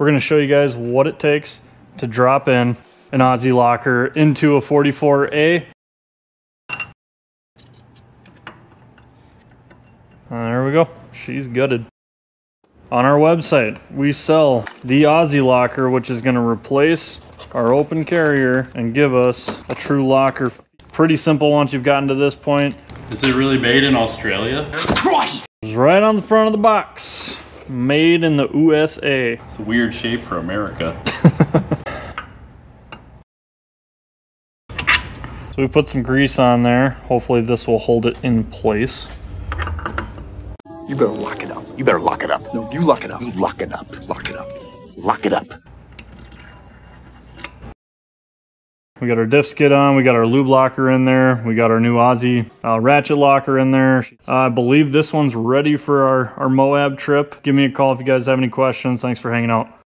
we're gonna show you guys what it takes to drop in an Aussie locker into a 44A. There we go. She's gutted. On our website, we sell the Aussie locker, which is going to replace our open carrier and give us a true locker. Pretty simple once you've gotten to this point. Is it really made in Australia? It's right on the front of the box. Made in the USA. It's a weird shape for America. So we put some grease on there. Hopefully this will hold it in place. You better lock it up. You better lock it up. No, you lock it up. You lock it up. Lock it up. Lock it up. We got our diff skid on, we got our lube locker in there, we got our new Aussie uh, ratchet locker in there. Uh, I believe this one's ready for our, our Moab trip. Give me a call if you guys have any questions. Thanks for hanging out.